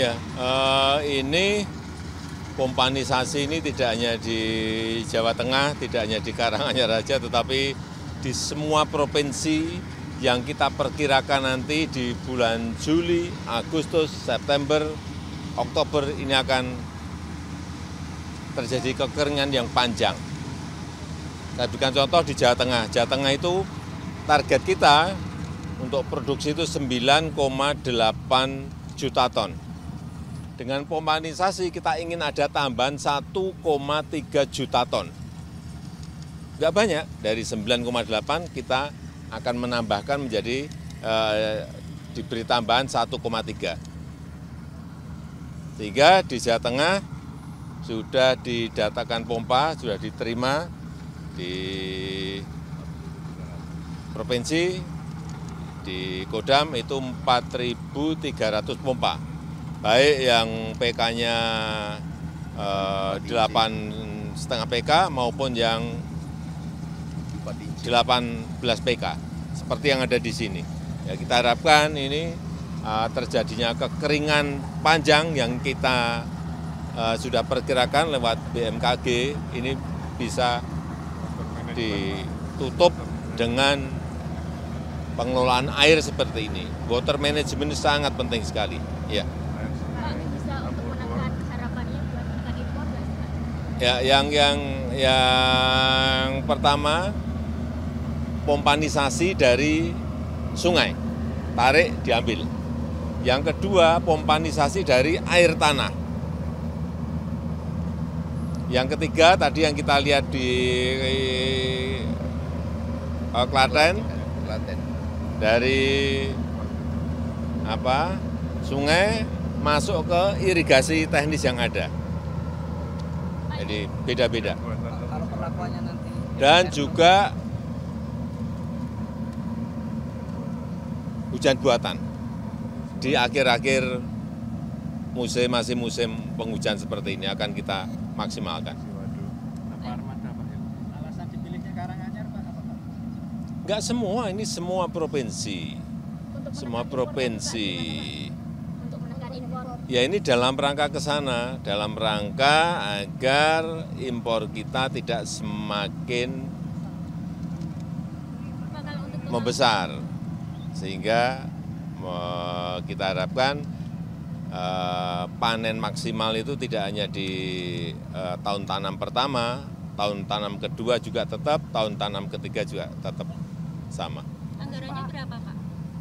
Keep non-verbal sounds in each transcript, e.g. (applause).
ya ini pompanisasi ini tidak hanya di jawa tengah tidak hanya di karanganyar saja tetapi di semua provinsi yang kita perkirakan nanti di bulan juli agustus september oktober ini akan terjadi kekeringan yang panjang saya berikan contoh di jawa tengah jawa tengah itu target kita untuk produksi itu 9,8 juta ton dengan pompanisasi kita ingin ada tambahan 1,3 juta ton. Enggak banyak, dari 9,8 kita akan menambahkan menjadi eh, diberi tambahan 1,3. Sehingga di Jawa Tengah sudah didatakan pompa, sudah diterima di provinsi, di Kodam itu 4.300 pompa. Baik yang PK-nya delapan setengah PK maupun yang 18 PK, seperti yang ada di sini. Ya, kita harapkan ini uh, terjadinya kekeringan panjang yang kita uh, sudah perkirakan lewat BMKG ini bisa ditutup dengan pengelolaan air seperti ini. Water management sangat penting sekali. Ya. Ya, yang yang yang pertama pompanisasi dari sungai, tarik diambil. Yang kedua pompanisasi dari air tanah. Yang ketiga tadi yang kita lihat di uh, Klaten, dari apa? Sungai masuk ke irigasi teknis yang ada. Jadi beda-beda. Dan juga hujan buatan. Di akhir-akhir musim masih musim penghujan seperti ini akan kita maksimalkan. Enggak semua, ini semua provinsi. Semua provinsi. Ya ini dalam rangka ke sana, dalam rangka agar impor kita tidak semakin membesar. Sehingga kita harapkan panen maksimal itu tidak hanya di tahun tanam pertama, tahun tanam kedua juga tetap, tahun tanam ketiga juga tetap sama. Anggarannya berapa Pak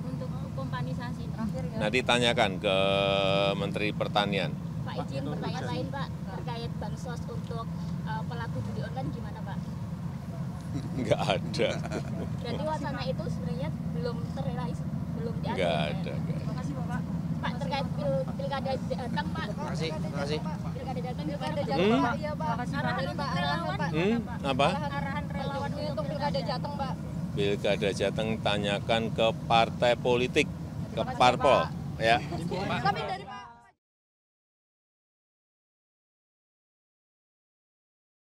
untuk pompanisasi? Nah ditanyakan ke Menteri Pertanian. Pak izin pertanyaan lain Pak terkait bansos untuk uh, pelaku judi online gimana Pak? (laughs) Enggak ada. Berarti wacana itu sebenarnya belum terrealisasi, belum diatur. Enggak ada. Terima kasih Pak. Pak terkait pil, pilkada datang Pak. Terima kasih, terima kasih. Pilkada datang pilkada Hmm? Jateng Pak. Iya Pak. Arahan untuk relawan Hmm? Apa? Arahan relawan untuk pilkada Jateng Pak. Pilkada Jateng tanyakan ke partai politik, ke parpol. Ya.